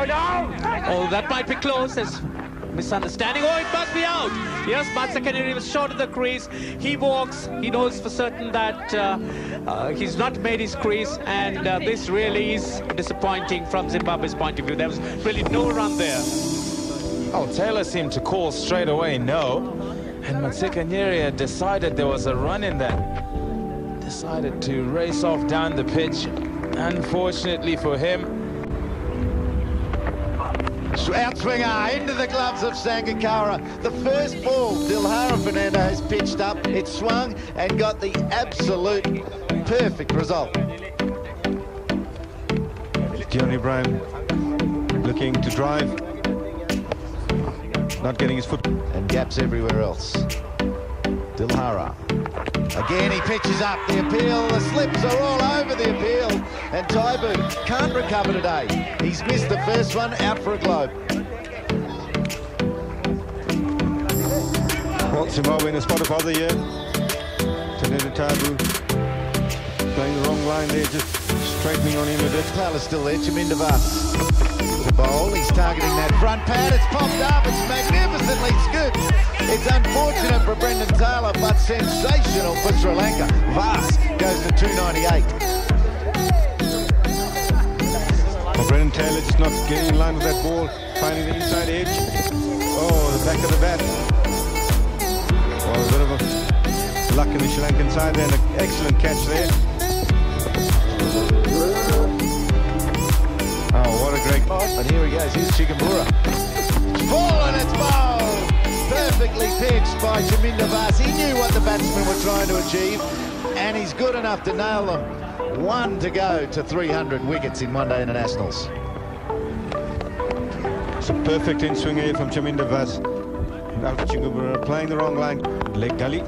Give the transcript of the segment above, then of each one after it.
Oh, no! Oh, that might be close. There's misunderstanding. Oh, it must be out. Yes, Matsikenyeri was short of the crease. He walks. He knows for certain that uh, uh, he's not made his crease, and uh, this really is disappointing from Zimbabwe's point of view. There was really no run there. Oh, Taylor seemed to call straight away no. And Matsikenyeri decided there was a run in there. Decided to race off down the pitch. Unfortunately for him, Outswinger ah, into the gloves of Sangakkara. The first ball Dilhara Fernando has pitched up. It swung and got the absolute perfect result. Dion Ebrahim looking to drive. Not getting his foot. And gaps everywhere else. Dilhara. Again, he pitches up the appeal. The slips are all over the appeal. And Taibu can't recover today. He's missed the first one out for a globe. Well, Zimbabwe in a spot of other year. Tatenda Taibu playing the wrong line there, just straightening on him a bit. Taylor's still there. Chaminda. The bowl. He's targeting that front pad. It's popped up. It's magnificently scooped. It's unfortunate for Brendan Taylor, but sensational for Sri Lanka. Vaas goes to 298. Well, Brendan Taylor just not getting in line with that ball, finding the inside edge. Oh, the back of the bat. Well, a bit of a luck in the Sri Lankan side there, and an excellent catch there. Oh, what a great... And here he goes, here's Chigumbura. Ball and it's bowled! Perfectly pitched by Chaminda Vaas. He knew what the batsmen were trying to achieve, and he's good enough to nail them. One to go to 300 wickets in one-day internationals. It's a perfect in-swing here from Chaminda Vaas. Now playing the wrong line. Leg gully.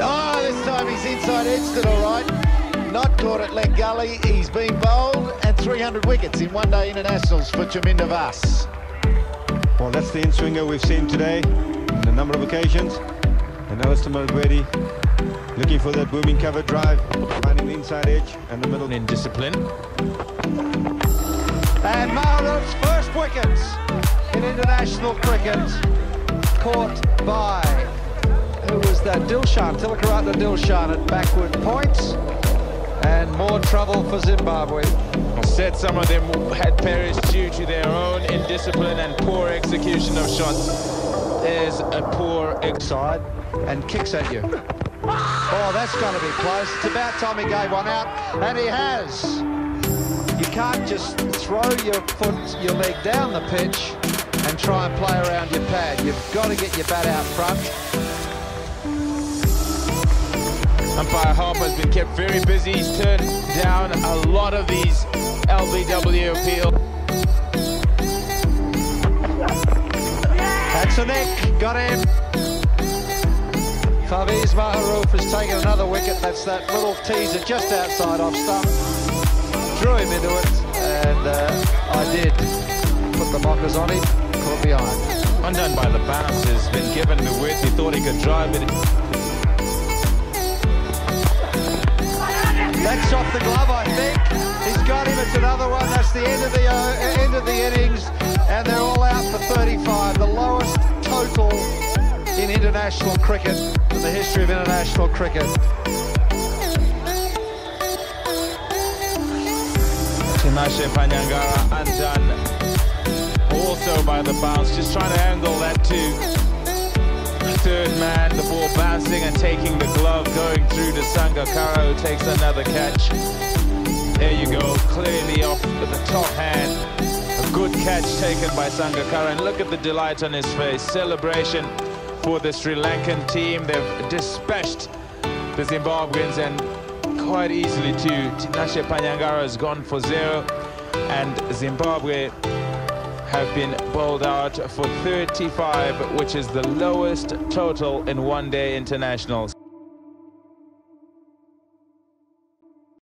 Oh, this time he's inside edged it all right. Not caught at leg gully. He's been bowled and 300 wickets in one-day internationals for Chaminda Vaas. Well, that's the in-swinger we've seen today on a number of occasions. And Alistair Maregwede looking for that booming cover drive, finding the inside edge and the middle. in discipline. And Maharoof's first wickets in international cricket caught by, who was that, Dilshan, Tillakaratne Dilshan at backward points. More trouble for Zimbabwe. Said some of them had perished due to their own indiscipline and poor execution of shots. There's a poor ex Side and kicks at you. Oh, that's going to be close. It's about time he gave one out, and he has. You can't just throw your foot, your leg down the pitch and try and play around your pad. You've got to get your bat out front. Umpire Harper has been kept very busy. He's turned down a lot of these LBW appeals. That's a nick, got him. Farveez Maharoof has taken another wicket. That's that little teaser just outside off stump. Drew him into it, and uh, I did put the mockers on him, caught behind. Undone by the bounce, has been given the width. He thought he could drive it. Off the glove, I think. He's got him. It's another one. That's the end of the uh, end of the innings, and they're all out for 35, the lowest total in international cricket in the history of international cricket. Tinashe Panyangara undone also by the bounce, just trying to angle that to third man, the ball bouncing and taking through to Sangakkara, who takes another catch. There you go, clearly off with the top hand. A good catch taken by Sangakkara, and look at the delight on his face. Celebration for the Sri Lankan team. They've dispatched the Zimbabweans and quite easily too. Tinashe Panyangara has gone for zero, and Zimbabwe have been bowled out for 35, which is the lowest total in one-day internationals.